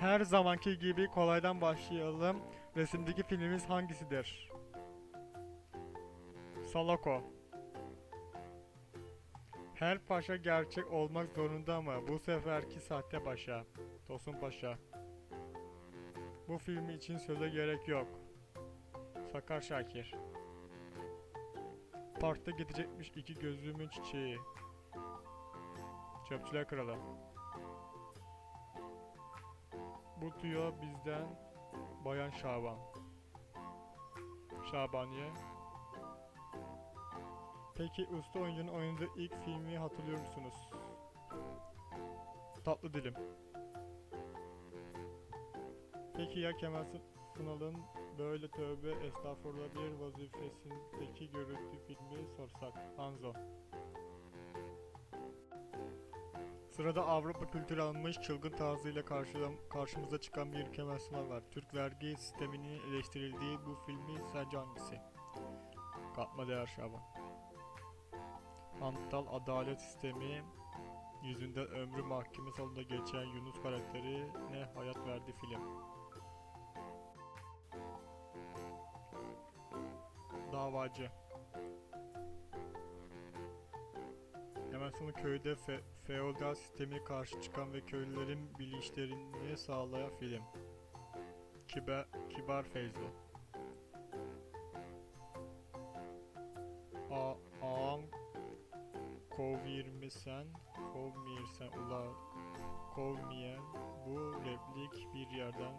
Her zamanki gibi kolaydan başlayalım. Resimdeki filmimiz hangisidir? Salako. Her paşa gerçek olmak zorunda mı? Bu seferki sahte paşa. Tosun Paşa. Bu film için söze gerek yok. Sakar Şakir. Parkta gidecekmiş iki gözlümün çiçeği. Çöpçüler Kralı. Bu tüyo bizden Bayan Şaban. Şabaniye. Peki usta oyuncunun oynadığı ilk filmi hatırlıyor musunuz? Tatlı Dilim. Peki ya Kemal Sun- Sunal'ın böyle tövbe estağfurullah bir vazifesindeki görüntü filmi sorsak? Hanzo. Sırada Avrupa kültürü almış çılgın tarzıyla karşımıza çıkan bir Kemal Sunal var. Türk vergi sisteminin eleştirildiği bu filmi sence hangisi? Katma değer Şaban. Hantal adalet sistemi yüzünden ömrü mahkeme salonunda geçen Yunus karakteri ne hayat verdi film. Davacı. Sonra köyde fe feodal sistemi karşı çıkan ve köylülerin bilinçlerini sağlayan film. Kibar, Kibar Feyzo. A ağam kovvirmesen, kovmirsen ula kovmeyen bu replik bir yerden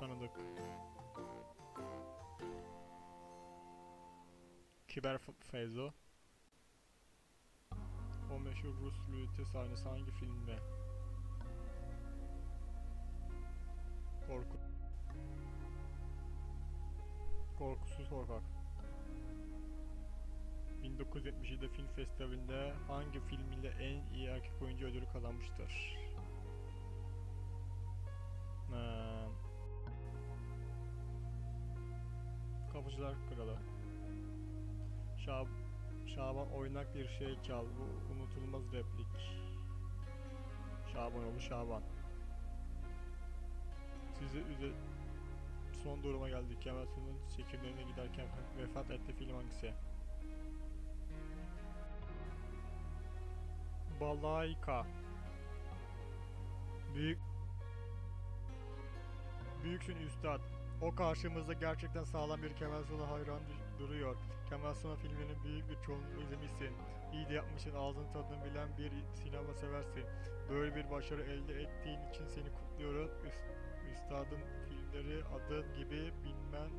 tanıdık. Kibar F- Feyzo. O meşhur Rus flütü sahnesi hangi filmde? Korku. Korkusuz Sokak. 1977'de film festivalinde hangi film ile en iyi erkek oyuncu ödülü kazanmıştır? Ee, Kapıcılar Kralı. Şab Şaban oynak bir şey çal. Bu unutulmaz replik. Şabanoğlu Şaban. Sizi üze son duruma geldik. Kemal Sunal'ın çekimlerine giderken vefat etti film hangisi? Balayka. Büyük Büyüksün üstad. O karşımızda gerçekten sağlam bir Kemal Sunal hayran du- duruyor. Kemal Sunal filminin büyük bir çoğunluğunu izlemişsin. İyi de yapmışsın, ağzın tadını bilen bir sinema seversin. Böyle bir başarı elde ettiğin için seni kutluyorum. Üst, üstadın filmleri adın gibi bilmen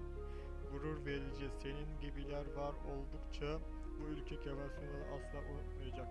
gurur verici. Senin gibiler var oldukça bu ülke Kemal Sunal'ı asla unutmayacak.